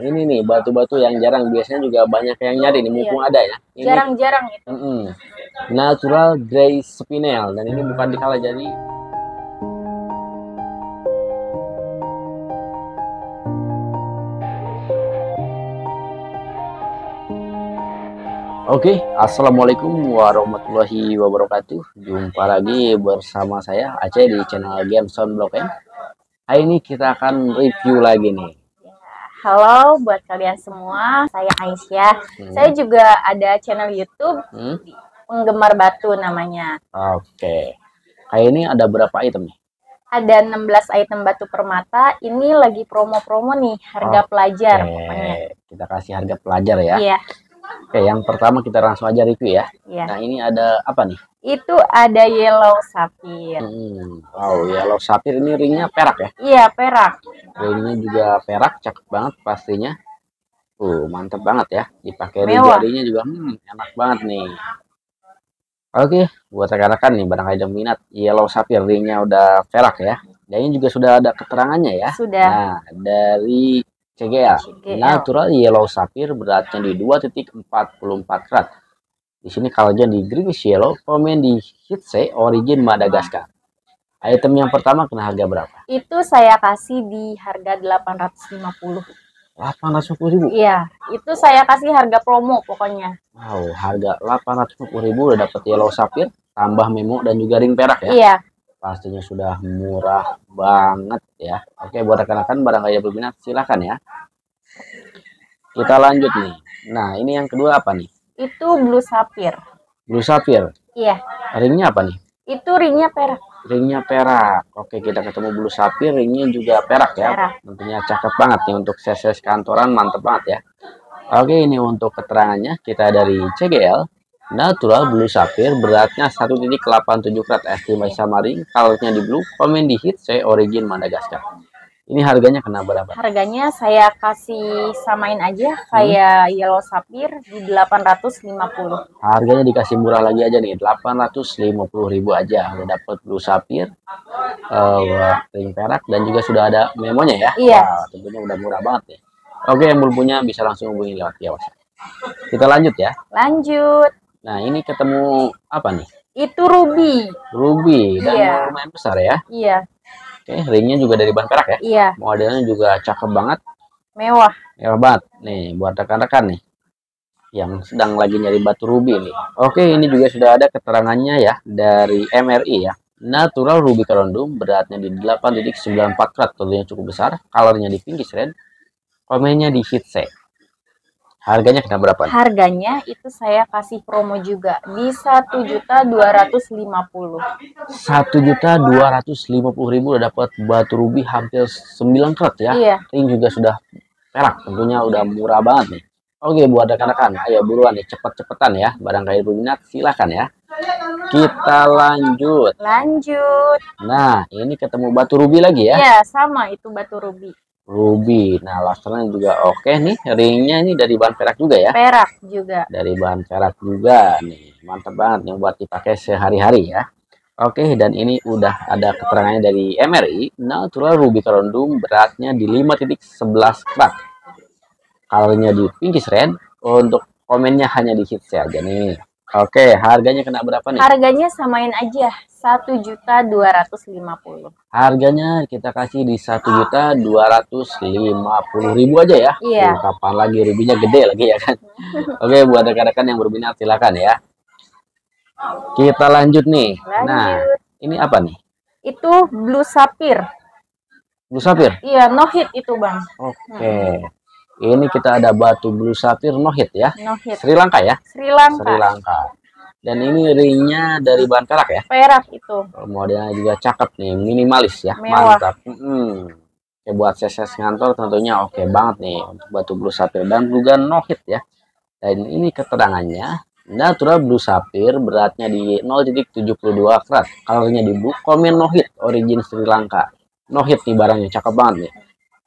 ini nih batu-batu yang jarang biasanya juga banyak yang nyari nih mumpung ada ya. Jarang-jarang itu. mm-mm, natural gray spinel dan ini bukan dikala jadi Oke, assalamualaikum warahmatullahi wabarakatuh. Jumpa lagi bersama saya Aceh di channel Game Sound M. Hari ini kita akan review lagi nih. Halo buat kalian semua, saya Aisyah. Hmm. Saya juga ada channel YouTube Hmm? Penggemar Batu namanya. Oke, kayak ini ada berapa item nih? Ada 16 item batu permata. Ini lagi promo-promo nih, harga pelajar Oke, pokoknya. kita kasih harga pelajar ya. Iya, Oke, yang pertama kita langsung aja review ya. iya. Nah ini ada apa nih? Itu ada yellow sapphire. Hmm, wow, yellow sapphire ini ringnya perak ya. Iya, perak. Ringnya juga perak, cakep banget pastinya. Uh, mantep banget ya. Dipakai ring jarinya juga hmm, enak banget nih. Oke, buat rekan-rekan nih barangkali ada minat yellow sapphire ringnya udah perak ya. Dan ini juga sudah ada keterangannya ya. Sudah. Nah, dari CGL, CGL. Natural Yellow Sapphire beratnya di 2.44 karat. Di sini kalanya di greenish yellow, komen di Hitsei origin Madagaskar. Item yang pertama kena harga berapa? Itu saya kasih di harga 850. 850.000. Iya, itu saya kasih harga promo pokoknya. Wow, harga 850.000 udah dapat Yellow Sapphire, tambah memo dan juga ring perak ya. Iya, Pastinya sudah murah banget ya. Oke, buat rekan-rekan barangkali yang berminat silahkan ya. Kita lanjut nih. Nah, ini yang kedua apa nih? itu blue sapphire. Blue Sapphire. Iya, Ringnya apa nih? itu ringnya perak. Ringnya perak. Oke, kita ketemu Blue Sapphire, ringnya juga perak ya. Perak. Tentunya cakep banget nih untuk CSS kantoran, mantep banget ya. Oke, ini untuk keterangannya kita dari CGL. Natural Blue Sapphire beratnya 1.87 karat estimasi sama ring, colornya di blue, komen di hit, saya origin Madagaskar. Ini harganya kena berapa? Harganya saya kasih samain aja kayak yellow sapphire di 850. Harganya dikasih murah lagi aja nih, 850.000 aja. Udah dapet Blue Sapphire, eh, ring perak, dan juga sudah ada memonya ya. Iya. Tentunya udah murah banget nih. Oke, yang belum punya bisa langsung hubungi lewat WhatsApp. Kita lanjut ya. Lanjut, Nah, ini ketemu apa nih? itu ruby. Ruby dan Iya. lumayan besar ya. Iya, Oke, ringnya juga dari bahan perak ya. iya, Modelnya juga cakep banget, mewah. mewah banget. Nih, buat rekan-rekan nih yang sedang lagi nyari batu ruby nih. Oke, ini juga sudah ada keterangannya ya dari MRI ya. Natural ruby corundum beratnya di 8.94 karat, tentunya cukup besar. Colornya di pinkish red. Komennya di Hitsei. Harganya kena berapa? Harganya itu saya kasih promo juga di 1.250. Satu juta dua ratus lima puluh ribu udah dapat batu ruby hampir 9 karat ya. Iya, Ring juga sudah perak, tentunya udah murah banget nih. Oke, buat rekan-rekan, ayo buruan nih, cepet-cepetan ya. Barangkali berminat, silahkan ya. Kita lanjut. lanjut. Nah, ini ketemu batu ruby lagi ya. Iya, sama itu batu ruby. Ruby. Nah, laksana juga oke nih. Ringnya ini dari bahan perak juga ya. Perak juga. Dari bahan perak juga nih. Mantap banget nih buat dipakai sehari-hari ya. Oke, dan ini udah ada keterangannya dari MRI. Natural Ruby Corundum beratnya di 5.11 karat. Colornya di pinkish red. Untuk komennya hanya di hits aja nih. Oke, harganya kena berapa nih? Harganya samain aja 1.250. Harganya kita kasih di satu juta dua ratus lima puluh ribu aja ya. Iya. Tuh, kapan lagi rubinya gede lagi ya kan. Oke, buat rekan-rekan yang berminat silakan ya. Kita lanjut nih. Nah, Lanjut. ini apa nih? Itu blue sapphire. Blue sapphire. Iya, no hit itu, Bang. Oke. Ini kita ada batu blue sapphire no hit ya. No hit. Sri Lanka ya. Sri Lanka. Sri Lanka. Dan ini ringnya dari bahan perak ya. Perak itu. Modelnya juga cakep nih, minimalis ya, Mewah. mantap. Mm-mm. Oke, buat CSS ngantor tentunya oke banget nih untuk batu blue sapphire dan juga no hit ya. Dan ini keterangannya natural blue sapphire beratnya di 0.72 karat. Colornya di blue, komen no hit, origin Sri Lanka. No hit nih barangnya, cakep banget nih.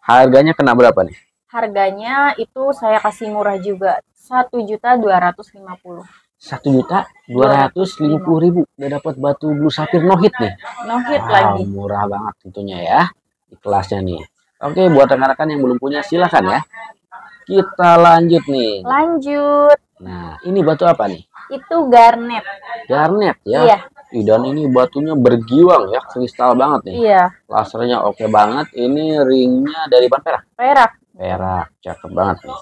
Harganya kena berapa nih? Harganya itu saya kasih murah juga. 1.250. Satu juta dua ratus lima puluh ribu udah dapat batu blue sapphire no hit nih. No hit Wow, lagi. murah banget tentunya ya kelasnya nih. Oke, buat rekan-rekan yang belum punya silahkan ya. kita lanjut nih. Lanjut. Nah, ini batu apa nih? Itu garnet. Garnet ya. Iya. Ih, dan ini batunya bergiwang ya, kristal banget nih. Iya. Lasernya oke banget. Ini ringnya dari bahan perak. Perak. Perak, cakep banget nih.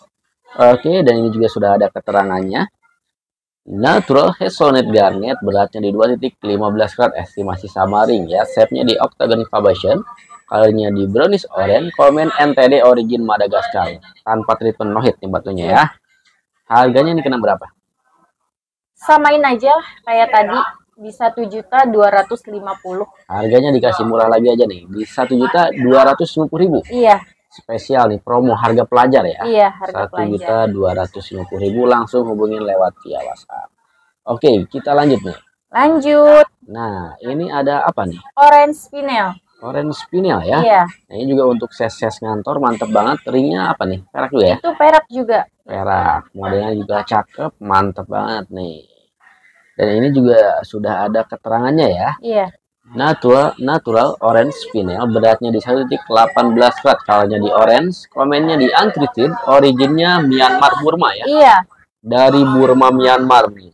Oke, dan ini juga sudah ada keterangannya. Natural Hazelnut Garnet beratnya di 2.15 karat estimasi sama ring ya. Shape-nya di octagon combustion. Colornya di brownish orange. Komen NTD origin Madagaskar. Tanpa treatment no hit nih batunya ya. Harganya ini kena berapa? Samain aja kayak tadi lima puluh. Harganya dikasih murah lagi aja nih. Di satu juta dua ratus ribu. Iya. Spesial nih promo harga pelajar ya. Iya harga Satu pelajar. juta dua ratus ribu langsung hubungin lewat via WhatsApp. Oke, kita lanjut nih. Lanjut. Nah, ini ada apa nih? Orange spinel. Orange spinel ya. Iya. Nah, ini juga untuk ses-ses ngantor mantep banget. Ringnya apa nih? Perak juga ya? Itu perak juga. Perak. Modelnya juga cakep, mantep banget nih. Dan ini juga sudah ada keterangannya ya. Iya. Natural, natural orange spinel beratnya di 1.18 karat. Kalanya di orange, komennya di untreated, originnya Myanmar Burma ya. Iya. Dari Burma Myanmar nih.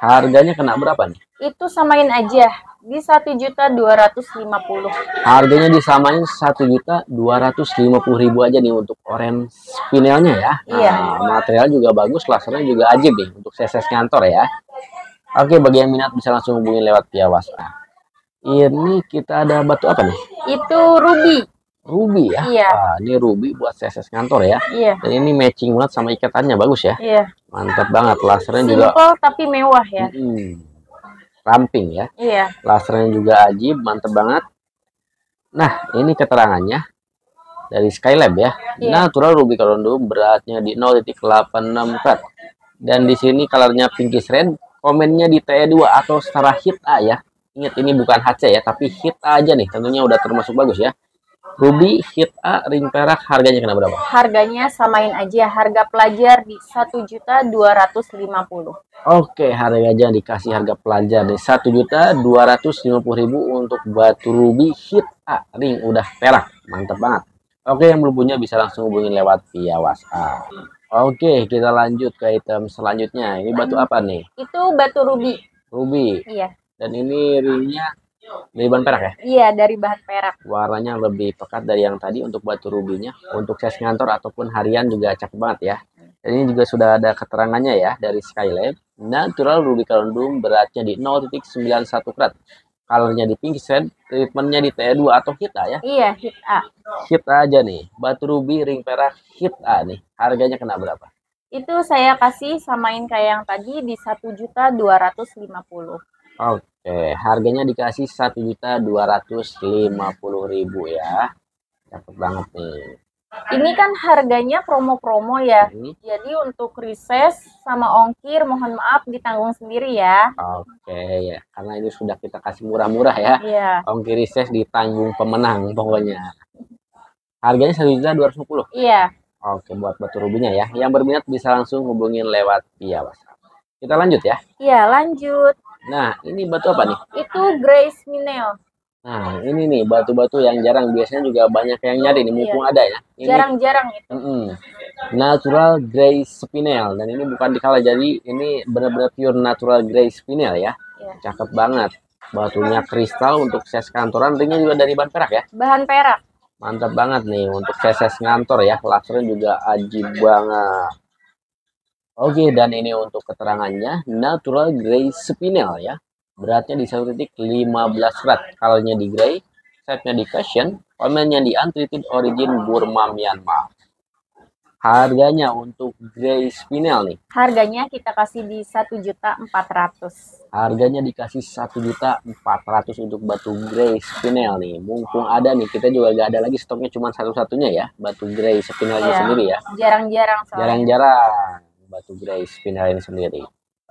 Harganya kena berapa nih? Itu samain aja di satu juta dua ratus lima puluh. Harganya disamain satu juta dua ratus lima puluh ribu aja nih untuk orange spinelnya ya. Iya. Nah, material juga bagus, lasernya juga ajib nih untuk CSS kantor ya. Oke, bagi yang minat bisa langsung hubungi lewat via WhatsApp. Ini kita ada batu apa nih? Itu ruby. Ruby ya. Iya. Wah, ini ruby buat CSS kantor ya. Iya. Dan ini matching banget sama ikatannya bagus ya. Iya. Mantap banget. Lasernya juga Simple tapi mewah ya. Mm-mm. ramping ya. Iya. Lasernya juga ajib, mantep banget. Nah, ini keterangannya dari Skylab ya. Iya. Natural ruby corundum beratnya di 0.86 karat. Dan di sini colornya pinkish red, komennya di TE2 atau setara hit A ya. Ingat ini bukan HC ya, tapi hit A aja nih. Tentunya udah termasuk bagus ya. Ruby hit A ring perak harganya kena berapa? Harganya samain aja harga pelajar di satu juta dua ratus lima puluh. Oke, harga aja dikasih harga pelajar nih satu juta dua ratus lima puluh ribu untuk batu ruby hit A ring udah perak, mantap banget. Oke, yang belum punya bisa langsung hubungin lewat via WhatsApp. Oke, kita lanjut ke item selanjutnya. Ini batu apa nih? Itu batu ruby. Ruby. Iya. Dan ini ringnya dari bahan perak ya? Iya, dari bahan perak. Warnanya lebih pekat dari yang tadi untuk batu rubinya. Untuk ses ngantor ataupun harian juga cakep banget ya. Dan ini juga sudah ada keterangannya ya dari Skylab. Natural ruby kalundum beratnya di 0.91 karat. Kalernya di pink sand, treatmentnya di T2 atau hit A ya? Iya, hit A. Hit A aja nih. Batu rubi ring perak hit A nih. Harganya kena berapa? Itu saya kasih samain kayak yang tadi di 1.250. Oke, harganya dikasih satu juta dua ratus lima puluh ribu ya. Cakep banget nih. Ini kan harganya promo-promo ya. Ini Jadi untuk reses sama ongkir mohon maaf ditanggung sendiri ya. Oke ya, karena ini sudah kita kasih murah-murah ya. Iya. Ongkir reses ditanggung pemenang pokoknya. Harganya satu juta dua ratus puluh. Iya. Oke, buat batu rubinya ya. Yang berminat bisa langsung hubungin lewat via WhatsApp. Kita lanjut ya. Iya lanjut. Nah, ini batu apa nih? Itu Grace Minel. Nah, ini nih batu-batu yang jarang biasanya juga banyak yang nyari nih mumpung ada ya. Jarang-jarang itu. Mm-mm. Natural Grey Spinel dan ini bukan dikala jadi ini benar-benar pure natural Grey Spinel ya. Iya. Cakep banget. Batunya kristal untuk ses kantoran, ringnya juga dari bahan perak ya. Bahan perak. Mantap banget nih untuk ses ngantor ya. Lasernya juga ajib banget. Oke, dan ini untuk keterangannya natural Grey Spinel ya. Beratnya di 1.15 karat. Kalanya di Grey, setnya di Cushion, komennya di Untreated Origin Burma Myanmar. Harganya untuk Grey Spinel nih. Harganya kita kasih di satu juta empat ratus. Harganya dikasih satu juta empat ratus untuk batu Grey Spinel nih. Mumpung ada nih, kita juga gak ada lagi stoknya cuma satu-satunya ya. Batu Grey Spinelnya Iya. sendiri ya. Jarang-jarang soalnya. Jarang-jarang batu Spinel ini sendiri.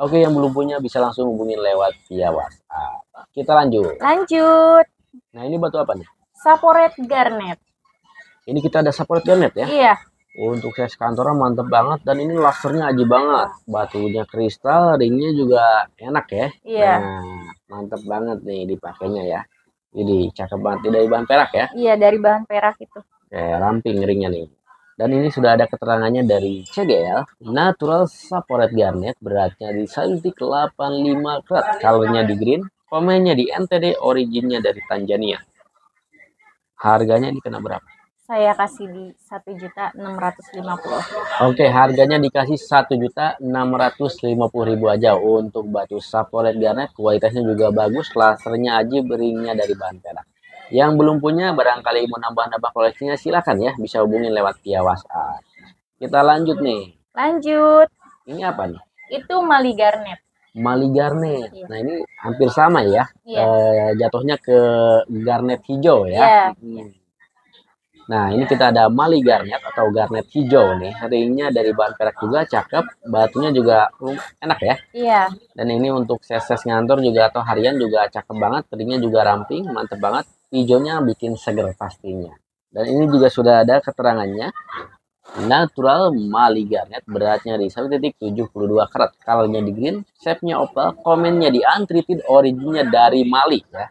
Oke, yang belum punya bisa langsung hubungin lewat via WhatsApp. Kita lanjut. Lanjut. Nah, ini batu apa nih? Saporet Garnet. Ini kita ada support garnet ya. Iya. Untuk size kantornya mantep banget dan ini lasernya aja banget. Batunya kristal, ringnya juga enak ya. Iya. Nah, mantep banget nih dipakainya ya. Ini cakep banget. Ini dari bahan perak ya. Iya dari bahan perak itu. Kayak ramping ringnya nih. Dan ini sudah ada keterangannya dari CGL, Natural Saporet Garnet beratnya di 1.85 karat, colornya di green, komennya di NTD, originnya dari Tanzania. Harganya dikena berapa? Saya kasih di satu juta enam ratus lima puluh. Oke, harganya dikasih satu juta enam ratus lima puluh ribu aja untuk batu Saporet Garnet. Kualitasnya juga bagus, lasernya aja beringnya dari bahan perak. Yang belum punya barangkali mau nambah-nambah koleksinya silakan ya bisa hubungi lewat via WhatsApp. Kita lanjut nih. Lanjut. Ini apa nih? Itu Mali Garnet. Mali Garnet. Iya. Nah ini hampir sama ya. Iya. Eh, jatuhnya ke garnet hijau ya. Iya. Hmm. Nah ini kita ada Mali Garnet atau garnet hijau nih. Ringnya dari bahan perak juga cakep. Batunya juga enak ya. Iya. Dan ini untuk ses-ses ngantor juga atau harian juga cakep banget. Ringnya juga ramping, mantep banget. Hijaunya bikin seger pastinya. Dan ini juga sudah ada keterangannya. Natural Mali Garnet beratnya di 1.72 karat. Colornya di green, shape-nya oval, komennya di untreated, originnya dari Mali ya.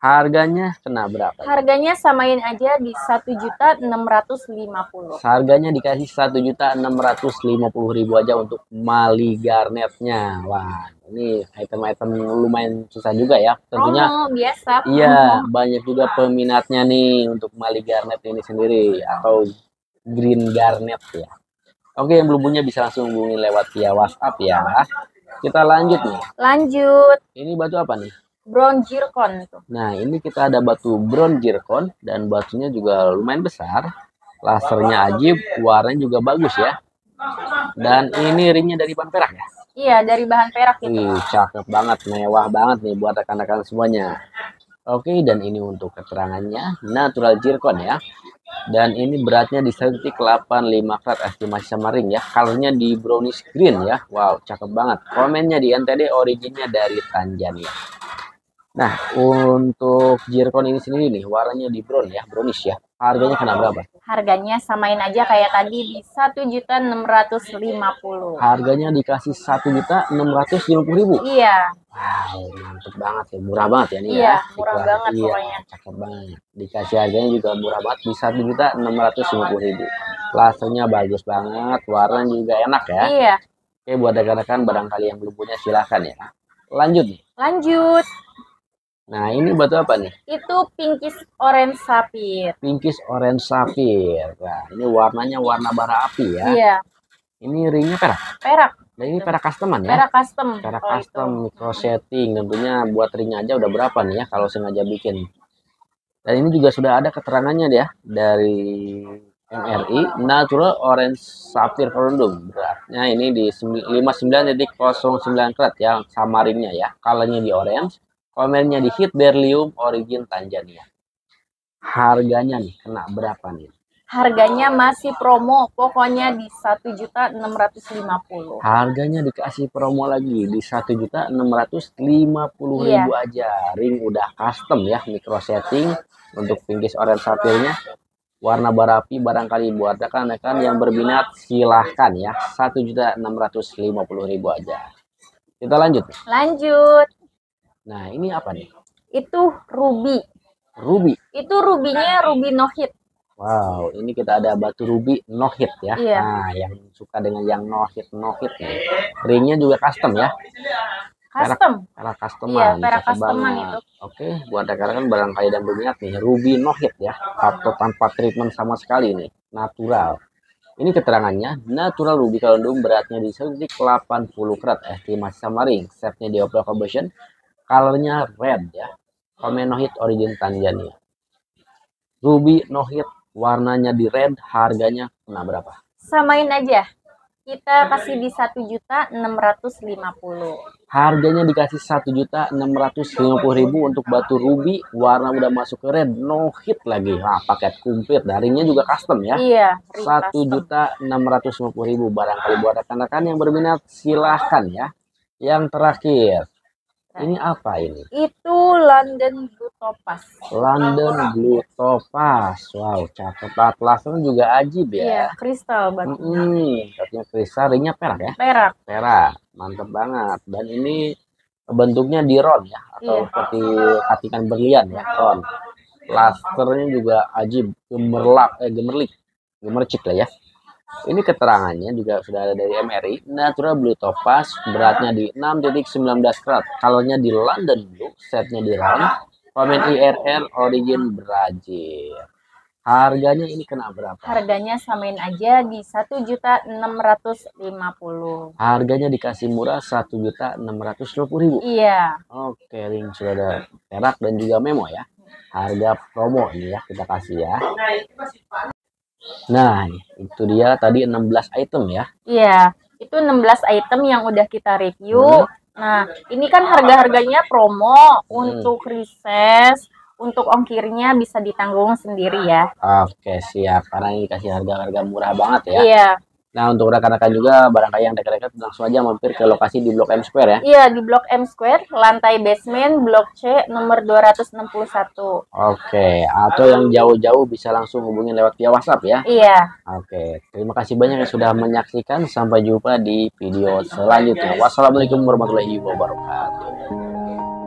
Harganya kena berapa? Harganya samain aja di satu juta enam ratus lima puluh. Harganya dikasih satu juta enam ratus lima puluh ribu aja untuk Mali Garnetnya. Wah, ini item-item lumayan susah juga ya. Tentunya Promo biasa. Iya, banyak juga peminatnya nih untuk Mali Garnet ini sendiri atau Green Garnet ya. Oke, yang belum punya bisa langsung hubungi lewat via WhatsApp ya. Kita lanjut nih. Lanjut. Ini batu apa nih? Brown zircon tuh. Nah, ini kita ada batu bronze zircon dan batunya juga lumayan besar. Lasernya ajib, warnanya juga bagus ya. Dan ini ringnya dari bahan perak ya. Iya, dari bahan perak itu. Wih, cakep banget, mewah banget nih buat rekan-rekan semuanya. Oke, dan ini untuk keterangannya natural zircon ya. Dan ini beratnya di 1.85 karat estimasi sama ring ya. Colornya di brownish green ya. Wow, cakep banget. Komennya di NTD originnya dari Tanzania. Nah, untuk zircon ini sendiri nih, warnanya di brown ya, brownish ya. Harganya kena berapa? Harganya samain aja kayak tadi di satu juta enam ratus lima puluh. Harganya dikasih satu juta enam ratus lima puluh ribu. Iya, Wow, mantep banget ya, murah banget ya nih Iya, ya. murah Iklan. banget iya, pokoknya. Cakep banget. Dikasih harganya juga murah banget di satu juta enam ratus lima puluh ribu. Lasernya bagus banget, warnanya juga enak ya. iya. Oke, buat rekan-rekan barangkali yang belum punya silahkan ya. Lanjut nih. Lanjut. Nah, ini batu apa nih? Itu pinkish orange sapphire. Pinkish orange sapphire. Nah, ini warnanya warna bara api ya. Iya, Ini ringnya perak. perak. Nah, ini perak customan ya. Perak custom. Perak kalau custom itu. micro setting tentunya buat ringnya aja udah berapa nih ya kalau sengaja bikin. Dan ini juga sudah ada keterangannya ya dari MRI Natural Orange Sapphire Corundum beratnya ini di 59.09 karat ya sama ringnya ya colornya di orange komennya di hit beryllium origin Tanzania. Harganya nih kena berapa nih? Harganya masih promo, pokoknya di satu juta enam ratus lima puluh. harganya dikasih promo lagi di satu juta enam ratus lima puluh ribu aja. Ring udah custom ya micro setting untuk pinkish orange sapphire-nya warna barapi barangkali buat rekan-rekan yang berminat silahkan ya satu juta enam ratus lima puluh ribu aja. Kita lanjut. Lanjut. Nah ini apa nih Itu ruby. ruby Itu rubinya ruby no hit. wow ini kita ada batu ruby no hit ya Iya. nah yang suka dengan yang no hit no hit nih ringnya juga custom ya Custom. Perak Iya, customan, perak cakep customan banget. itu. Oke, buat rekan-rekan barangkali dan berminat nih, Ruby no hit ya, atau tanpa treatment sama sekali nih, natural. Ini keterangannya, natural ruby kalendum beratnya di 180 karat, estimasi sama ring, shape-nya di opal combustion, colornya red ya, komen no hit origin Tanzania. Ruby no hit, warnanya di red, harganya kena berapa? Samain aja. Kita kasih di satu juta enam ratus lima puluh. Harganya dikasih satu juta enam ratus lima puluh ribu untuk batu ruby warna udah masuk ke red no hit lagi nah paket komplit darinya juga custom ya Iya, satu juta enam ratus lima puluh ribu barangkali buat rekan-rekan yang berminat silahkan ya yang terakhir ini apa ini? Itu London Blue Topaz. London Blue Topaz. Wow cakep. Atlasnya juga ajib Iya, ya kristal batu. hmm katanya kristal ringnya perak ya? Perak. perak. Mantep banget. Dan ini bentuknya di ron ya atau Iya. seperti katikan berlian ya ron. Plasternya juga ajib gemerlap eh gemerlik. Gemercik lah ya ini keterangannya juga sudah ada dari MRI natural blue topaz beratnya di 6.19 karat kalornya di London blue setnya di round pemain IRL origin Brazil. Harganya ini kena berapa? Harganya samain aja di satu juta enam ratus lima puluh. harganya dikasih murah 1.650.000 Iya, Oke, link sudah ada perak dan juga memo ya. Harga promo ini ya kita kasih ya. Nah, itu dia tadi 16 item ya. iya. Itu 16 item yang udah kita review. Hmm. Nah, ini kan harga-harganya promo untuk rises, untuk ongkirnya bisa ditanggung sendiri ya. Oke, siap. Karena ini dikasih harga-harga murah banget ya. Iya, Nah, untuk rekan-rekan juga barangkali yang dekat-dekat langsung aja mampir ke lokasi di Blok M Square ya. iya di Blok M Square, lantai basement, Blok C nomor 261. Oke, atau yang jauh-jauh bisa langsung hubungin lewat via WhatsApp ya. Iya. Oke, terima kasih banyak yang sudah menyaksikan. Sampai jumpa di video selanjutnya. Wassalamualaikum warahmatullahi wabarakatuh.